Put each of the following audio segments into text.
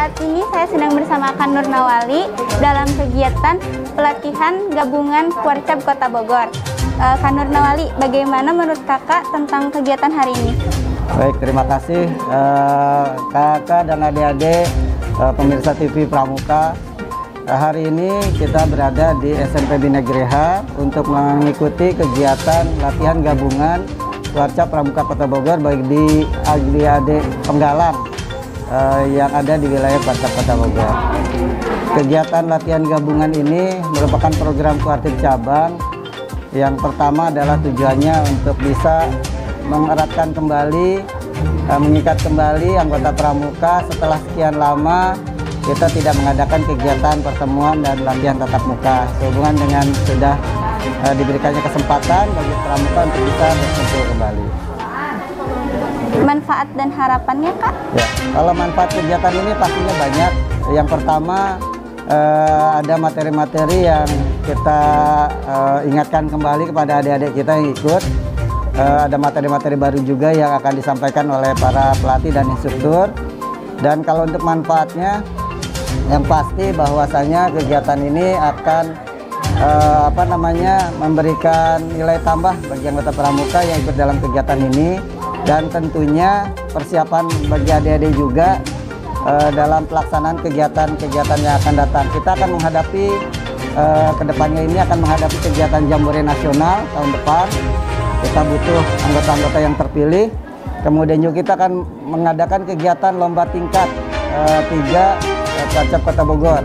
saat ini saya sedang bersama Kak Nur Nawali dalam kegiatan pelatihan gabungan Kuarcap Kota Bogor. Uh, Kak Nur Nawali, bagaimana menurut kakak tentang kegiatan hari ini? Baik, terima kasih uh, kakak dan adik-adik uh, pemirsa TV Pramuka. Hari ini kita berada di SMP Bina Greha untuk mengikuti kegiatan latihan gabungan Kuarcap Pramuka Kota Bogor baik di adik-adik penggalang uh, yang ada di wilayah Kuarcap Kota Bogor. Kegiatan latihan gabungan ini merupakan program kuartir cabang. Yang pertama adalah tujuannya untuk bisa mengeratkan kembali, uh, mengikat kembali anggota pramuka. Setelah sekian lama kita tidak mengadakan kegiatan pertemuan dan latihan tatap muka. Sehubungan dengan sudah uh, diberikannya kesempatan bagi pramuka untuk bisa berkumpul kembali manfaat dan harapannya kak? Ya, kalau manfaat kegiatan ini pastinya banyak. Yang pertama uh, ada materi-materi yang kita uh, ingatkan kembali kepada adik-adik kita yang ikut. Uh, ada materi-materi baru juga yang akan disampaikan oleh para pelatih dan instruktur. Dan kalau untuk manfaatnya, yang pasti bahwasanya kegiatan ini akan uh, apa namanya memberikan nilai tambah bagi anggota pramuka yang ikut dalam kegiatan ini dan tentunya persiapan bagi adik-adik juga uh, dalam pelaksanaan kegiatan-kegiatan yang akan datang. Kita akan menghadapi uh, ke depannya ini akan menghadapi kegiatan Jambore Nasional tahun depan. Kita butuh anggota-anggota yang terpilih. Kemudian juga kita akan mengadakan kegiatan lomba tingkat uh, tiga uh, Kota Bogor.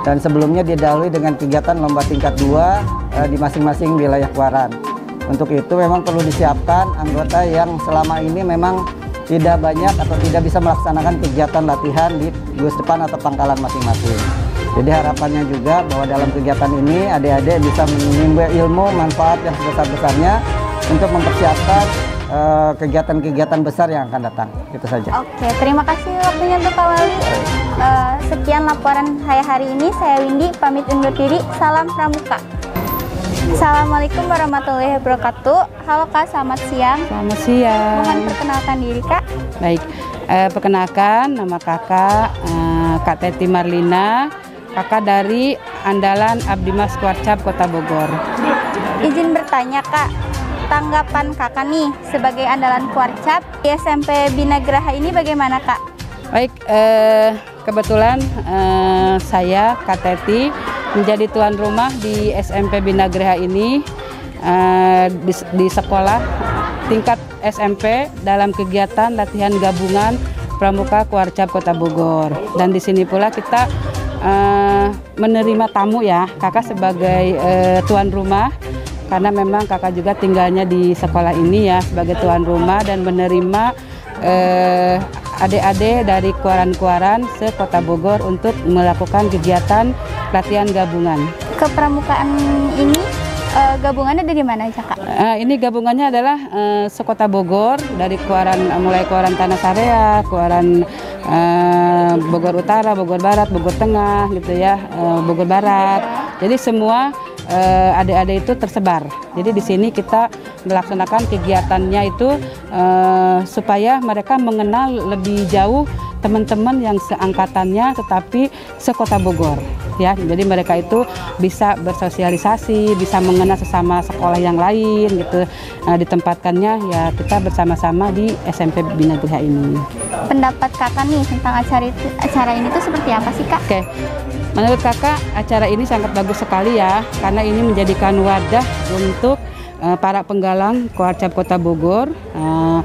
Dan sebelumnya didahului dengan kegiatan lomba tingkat dua uh, di masing-masing wilayah Kuaran. Untuk itu memang perlu disiapkan anggota yang selama ini memang tidak banyak atau tidak bisa melaksanakan kegiatan latihan di gus depan atau pangkalan masing-masing. Jadi harapannya juga bahwa dalam kegiatan ini adik-adik bisa menimba ilmu manfaat yang sebesar-besarnya untuk mempersiapkan eh, kegiatan-kegiatan uh, besar yang akan datang. Itu saja. Oke, terima kasih waktunya untuk Kak Wali. Uh, sekian laporan saya hari ini. Saya Windy, pamit undur diri. Salam Pramuka. Assalamualaikum warahmatullahi wabarakatuh. Halo Kak, selamat siang. Selamat siang. Mohon perkenalkan diri Kak. Baik, eh, perkenalkan nama kakak eh, Kak Teti Marlina, kakak dari Andalan Abdimas Kuarcap Kota Bogor. Izin bertanya Kak, tanggapan kakak nih sebagai Andalan Kuarcap di SMP Bina Graha ini bagaimana Kak? Baik, eh, kebetulan eh, saya Kak Teti menjadi tuan rumah di SMP Bina Graha ini uh, di, di sekolah tingkat SMP dalam kegiatan latihan gabungan Pramuka Kuarcap Kota Bogor. Dan di sini pula kita uh, menerima tamu ya kakak sebagai uh, tuan rumah. Karena memang kakak juga tinggalnya di sekolah ini ya sebagai tuan rumah dan menerima uh, adik-adik dari kuaran-kuaran se-Kota Bogor untuk melakukan kegiatan latihan gabungan. Kepramukaan ini uh, gabungannya dari mana aja kak? Uh, ini gabungannya adalah uh, sekota Bogor dari kuaran mulai kuaran Tanah Sarea, kuaran uh, Bogor Utara, Bogor Barat, Bogor Tengah gitu ya, uh, Bogor Barat. Jadi semua adik-adik uh, itu tersebar. Jadi di sini kita melaksanakan kegiatannya itu uh, supaya mereka mengenal lebih jauh teman-teman yang seangkatannya tetapi sekota Bogor ya. Jadi mereka itu bisa bersosialisasi bisa mengenal sesama sekolah yang lain gitu. Nah, ditempatkannya ya kita bersama-sama di SMP Bina Geraha ini. Pendapat kakak nih tentang acara itu acara ini tuh seperti apa sih kak? Oke. Menurut kakak acara ini sangat bagus sekali ya karena ini menjadikan wadah untuk para penggalang Koarcap Kota Bogor uh,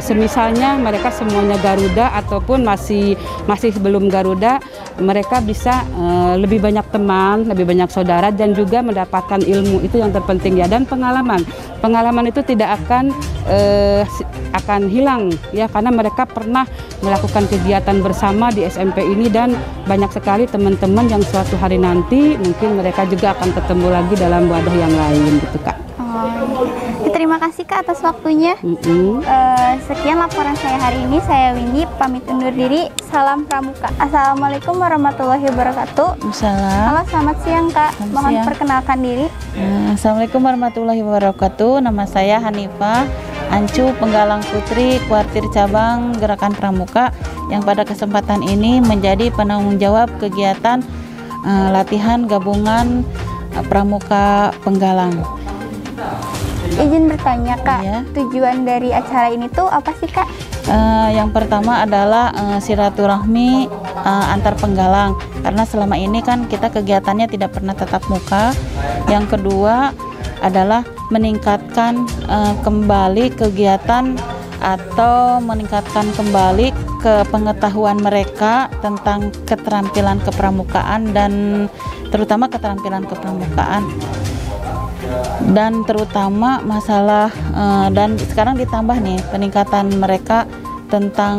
semisalnya mereka semuanya Garuda ataupun masih masih sebelum Garuda mereka bisa uh, lebih banyak teman, lebih banyak saudara dan juga mendapatkan ilmu itu yang terpenting ya dan pengalaman. Pengalaman itu tidak akan akan hilang ya karena mereka pernah melakukan kegiatan bersama di SMP ini dan banyak sekali teman-teman yang suatu hari nanti mungkin mereka juga akan ketemu lagi dalam wadah yang lain gitu Kak. Terima kasih Kak atas waktunya. Mm -hmm. uh, sekian laporan saya hari ini. Saya Windy pamit undur diri. Salam Pramuka. Assalamualaikum warahmatullahi wabarakatuh. Assalamualaikum. Halo, selamat siang Kak. Selamat Mohon siang. perkenalkan diri. Uh, Assalamualaikum warahmatullahi wabarakatuh. Nama saya Hanifah Ancu, penggalang putri kuartir cabang Gerakan Pramuka yang pada kesempatan ini menjadi penanggung jawab kegiatan uh, latihan gabungan uh, pramuka penggalang. Izin bertanya kak, Iya. tujuan dari acara ini tuh apa sih kak? Uh, yang pertama adalah uh, silaturahmi uh, antar penggalang karena selama ini kan kita kegiatannya tidak pernah tatap muka. Yang kedua adalah meningkatkan uh, kembali kegiatan atau meningkatkan kembali ke pengetahuan mereka tentang keterampilan kepramukaan dan terutama keterampilan kepramukaan dan terutama masalah eh, dan sekarang ditambah nih peningkatan mereka tentang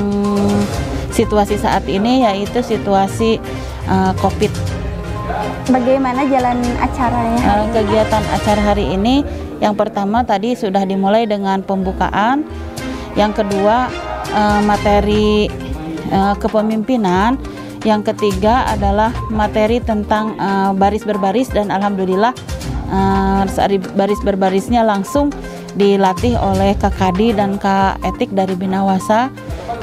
situasi saat ini yaitu situasi eh, COVID. Bagaimana jalan acaranya? Eh, kegiatan acara hari ini yang pertama tadi sudah dimulai dengan pembukaan, yang kedua eh, materi eh, kepemimpinan, yang ketiga adalah materi tentang eh, baris berbaris dan alhamdulillah baris berbarisnya langsung dilatih oleh Kak Kadi dan Kak Etik dari Binawasa.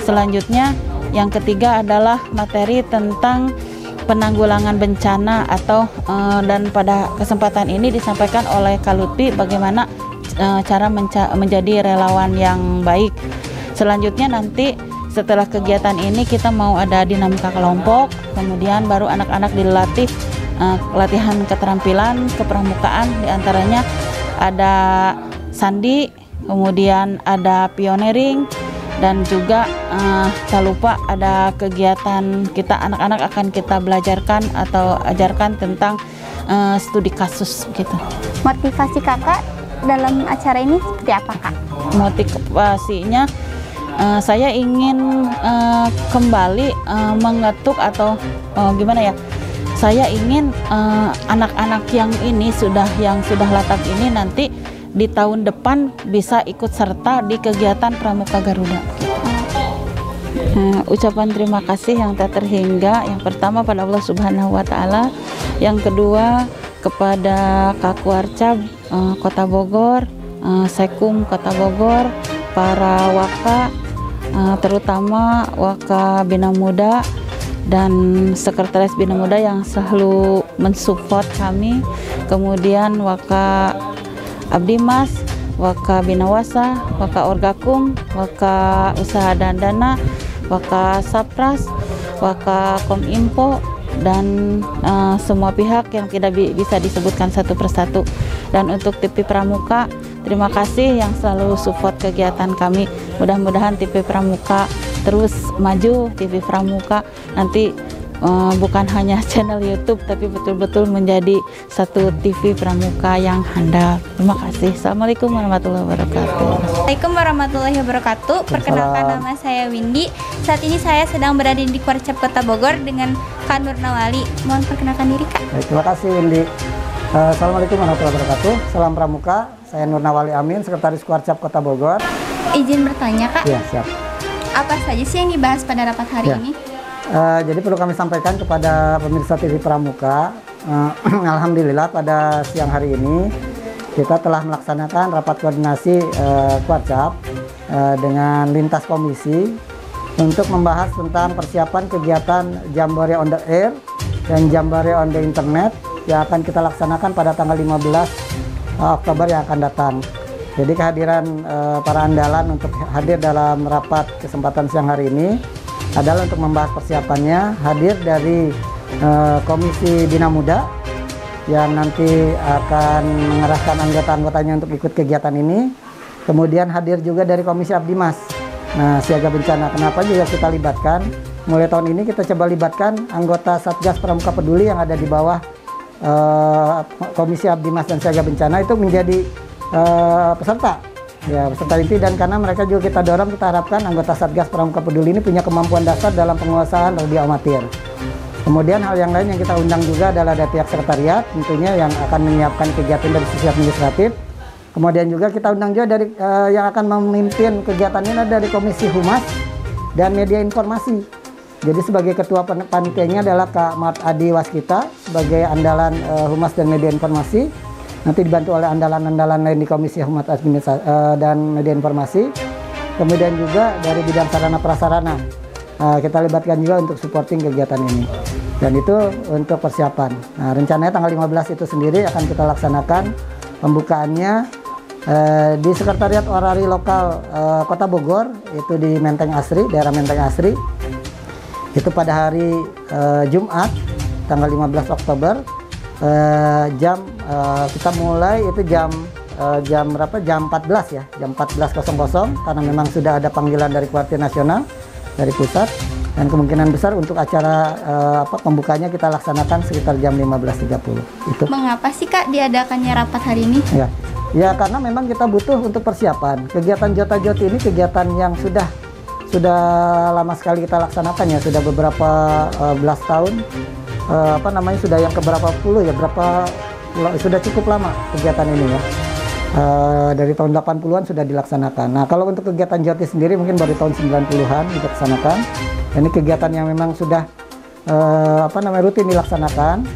Selanjutnya yang ketiga adalah materi tentang penanggulangan bencana atau eh, dan pada kesempatan ini disampaikan oleh Kak Lutfi bagaimana eh, cara menjadi relawan yang baik. Selanjutnya nanti setelah kegiatan ini kita mau ada dinamika kelompok, kemudian baru anak-anak dilatih eh, latihan keterampilan kepramukaan di antaranya ada sandi, kemudian ada pioneering dan juga eh, tak lupa ada kegiatan kita anak-anak akan kita belajarkan atau ajarkan tentang eh, studi kasus gitu. Motivasi kakak dalam acara ini seperti apa kak? motivasinya eh, saya ingin eh, kembali eh, mengetuk atau eh, gimana ya saya ingin eh, anak-anak yang ini sudah yang sudah latak ini nanti di tahun depan bisa ikut serta di kegiatan Pramuka Garuda. Eh, ucapan terima kasih yang tak terhingga yang pertama pada Allah Subhanahu wa taala, yang kedua kepada Kak Warcab eh, Kota Bogor, eh, Sekum Kota Bogor, para waka eh, terutama waka Bina Muda dan sekretaris Bina Muda yang selalu mensupport kami. Kemudian waka Abdi Mas, Waka Binawasa, Waka Orgakum, Waka Usaha dan Dana, Waka Sapras, Waka Kominfo dan eh, semua pihak yang tidak bi- bisa disebutkan satu persatu. Dan untuk TV Pramuka, terima kasih yang selalu support kegiatan kami. Mudah-mudahan TV Pramuka terus maju, TV Pramuka nanti eh, bukan hanya channel YouTube tapi betul-betul menjadi satu TV Pramuka yang handal. Terima kasih. Assalamualaikum warahmatullahi wabarakatuh. Assalamualaikum warahmatullahi wabarakatuh. Perkenalkan nama saya Windy. Saat ini saya sedang berada di Kuarcap Kota Bogor dengan Kak Nur Nawali. Mohon perkenalkan diri kak. Baik, terima kasih Windy. Eh, Assalamualaikum warahmatullahi wabarakatuh. Salam Pramuka. Saya Nur Nawali Amin, Sekretaris Kuarcap Kota Bogor. Izin bertanya kak, Ya, siap. Apa saja sih yang dibahas pada rapat hari Ya. ini? Eh, jadi perlu kami sampaikan kepada pemirsa TV Pramuka, eh, Alhamdulillah pada siang hari ini kita telah melaksanakan rapat koordinasi Kuarcap eh, dengan lintas komisi untuk membahas tentang persiapan kegiatan Jambore on the Air dan Jambore on the Internet yang akan kita laksanakan pada tanggal 15 Oktober yang akan datang. Jadi kehadiran eh, para andalan untuk hadir dalam rapat kesempatan siang hari ini adalah untuk membahas persiapannya hadir dari eh, Komisi Bina Muda yang nanti akan mengerahkan anggota-anggotanya untuk ikut kegiatan ini. Kemudian hadir juga dari Komisi Abdimas. Nah, siaga bencana. Kenapa juga kita libatkan? Mulai tahun ini kita coba libatkan anggota Satgas Pramuka Peduli yang ada di bawah eh, Komisi Abdimas dan Siaga Bencana itu menjadi eh, peserta ya peserta inti dan karena mereka juga kita dorong kita harapkan anggota Satgas Pramuka Peduli ini punya kemampuan dasar dalam penguasaan radio amatir. Kemudian hal yang lain yang kita undang juga adalah dari pihak sekretariat tentunya yang akan menyiapkan kegiatan dari sisi administratif. Kemudian juga kita undang juga dari eh, yang akan memimpin kegiatan ini dari Komisi Humas dan Media Informasi. Jadi sebagai ketua pan- panitianya adalah Kak Mat Adi Waskita sebagai andalan eh, Humas dan Media Informasi. Nanti dibantu oleh andalan-andalan lain di Komisi Humas Administrasi eh, dan Media Informasi. Kemudian juga dari bidang sarana prasarana uh, kita libatkan juga untuk supporting kegiatan ini. Dan itu untuk persiapan. Nah, rencananya tanggal 15 itu sendiri akan kita laksanakan pembukaannya uh, di Sekretariat Orari Lokal uh, Kota Bogor, itu di Menteng Asri, daerah Menteng Asri. Itu pada hari uh, Jumat tanggal 15 Oktober uh, jam uh, kita mulai itu jam uh, jam berapa? Jam 14 ya, jam 14.00 karena memang sudah ada panggilan dari Kuartir Nasional dari pusat dan kemungkinan besar untuk acara uh, apa pembukanya kita laksanakan sekitar jam 15.30. Itu. Mengapa sih Kak diadakannya rapat hari ini? Ya. Ya karena memang kita butuh untuk persiapan. Kegiatan Jota Joti ini kegiatan yang sudah sudah lama sekali kita laksanakan ya, sudah beberapa uh, belas tahun. Uh, apa namanya sudah yang keberapa puluh ya, berapa sudah cukup lama kegiatan ini ya. Uh, dari tahun 80-an sudah dilaksanakan. Nah, kalau untuk kegiatan Joti sendiri mungkin baru tahun 90-an dilaksanakan. Ini kegiatan yang memang sudah uh, apa namanya rutin dilaksanakan.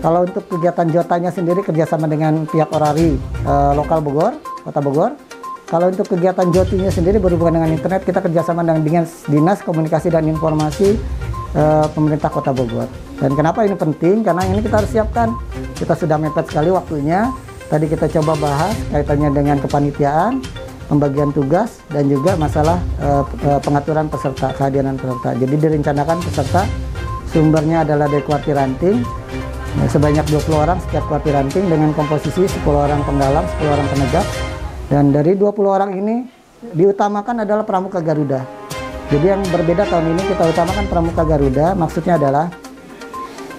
Kalau untuk kegiatan Jotanya sendiri kerjasama dengan pihak Orari uh, lokal Bogor, Kota Bogor. Kalau untuk kegiatan Jotinya sendiri berhubungan dengan internet, kita kerjasama dengan Dinas Komunikasi dan Informasi uh, Pemerintah Kota Bogor. Dan kenapa ini penting? Karena ini kita harus siapkan. Kita sudah mepet sekali waktunya Tadi kita coba bahas kaitannya dengan kepanitiaan, pembagian tugas, dan juga masalah uh, pengaturan peserta, kehadiran peserta. Jadi direncanakan peserta sumbernya adalah dari kuartir ranting, ya, sebanyak 20 orang setiap kuartir ranting dengan komposisi 10 orang penggalang, 10 orang penegak. Dan dari 20 orang ini diutamakan adalah pramuka Garuda. Jadi yang berbeda tahun ini kita utamakan pramuka Garuda, maksudnya adalah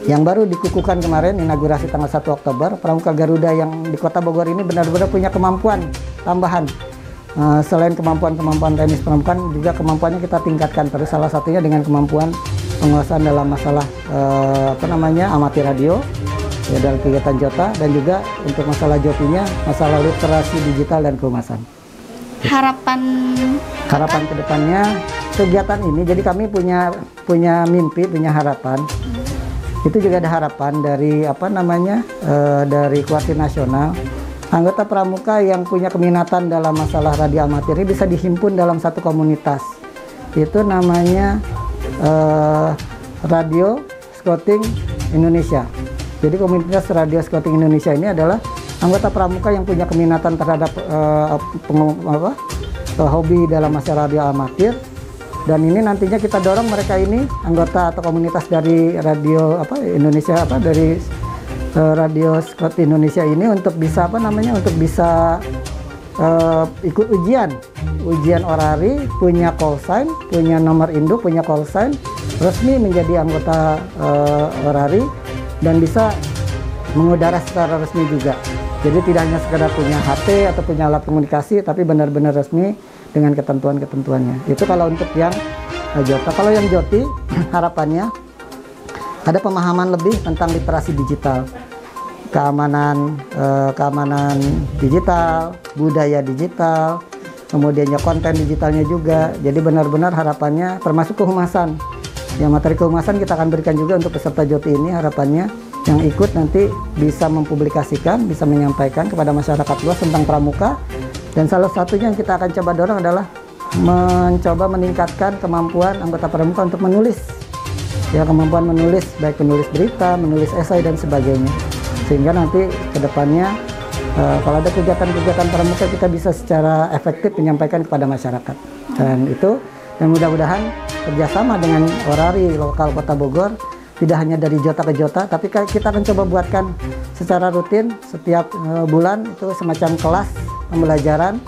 yang baru dikukuhkan kemarin inaugurasi tanggal 1 Oktober. Pramuka Garuda yang di Kota Bogor ini benar-benar punya kemampuan tambahan. Uh, selain kemampuan-kemampuan teknis pramukaan juga kemampuannya kita tingkatkan terus. Salah satunya dengan kemampuan penguasaan dalam masalah uh, apa namanya amati radio ya dalam kegiatan Jota dan juga untuk masalah jotinya masalah literasi digital dan kehumasan harapan harapan ke depannya kegiatan ini jadi kami punya punya mimpi punya harapan. Itu juga ada harapan dari apa namanya uh, dari kuartir nasional. Anggota pramuka yang punya keminatan dalam masalah radio amatir bisa dihimpun dalam satu komunitas. Itu namanya uh, radio scouting Indonesia. Jadi komunitas radio scouting Indonesia ini adalah anggota pramuka yang punya keminatan terhadap uh, apa, uh, hobi dalam masalah radio amatir dan ini nantinya kita dorong mereka ini anggota atau komunitas dari radio apa Indonesia apa dari uh, radio Scott Indonesia ini untuk bisa apa namanya untuk bisa uh, ikut ujian. Ujian orari punya call sign punya nomor induk punya call sign resmi menjadi anggota uh, orari dan bisa mengudara secara resmi juga. Jadi tidak hanya sekedar punya HP atau punya alat komunikasi tapi benar-benar resmi dengan ketentuan-ketentuannya. Itu kalau untuk yang uh, Jota. Kalau yang Joti harapannya ada pemahaman lebih tentang literasi digital, keamanan uh, keamanan digital, budaya digital, kemudian ya konten digitalnya juga. Jadi benar-benar harapannya termasuk kehumasan. Yang materi kehumasan kita akan berikan juga untuk peserta Joti ini harapannya yang ikut nanti bisa mempublikasikan, bisa menyampaikan kepada masyarakat luas tentang pramuka dan salah satunya yang kita akan coba dorong adalah mencoba meningkatkan kemampuan anggota pramuka untuk menulis. Ya, kemampuan menulis baik penulis berita, menulis esai dan sebagainya. Sehingga nanti ke depannya uh, kalau ada kegiatan-kegiatan pramuka kita bisa secara efektif menyampaikan kepada masyarakat. Dan itu dan mudah-mudahan kerjasama dengan orari lokal Kota Bogor tidak hanya dari jota ke jota, tapi kita akan coba buatkan secara rutin setiap uh, bulan itu semacam kelas pembelajaran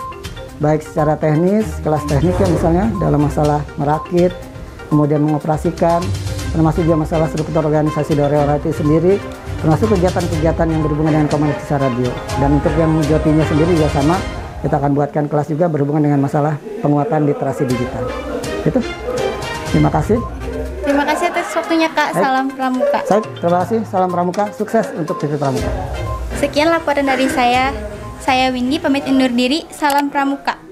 baik secara teknis, kelas teknik ya misalnya dalam masalah merakit, kemudian mengoperasikan, termasuk juga masalah struktur organisasi dari itu sendiri, termasuk kegiatan-kegiatan yang berhubungan dengan komunikasi radio. Dan untuk yang jotinya sendiri juga sama, kita akan buatkan kelas juga berhubungan dengan masalah penguatan literasi digital. Itu. Terima kasih. Terima kasih atas waktunya Kak. Salam Pramuka. Saya, terima kasih. Salam Pramuka. Sukses untuk TV Pramuka. Sekian laporan dari saya. Saya Windy pamit undur diri. Salam Pramuka.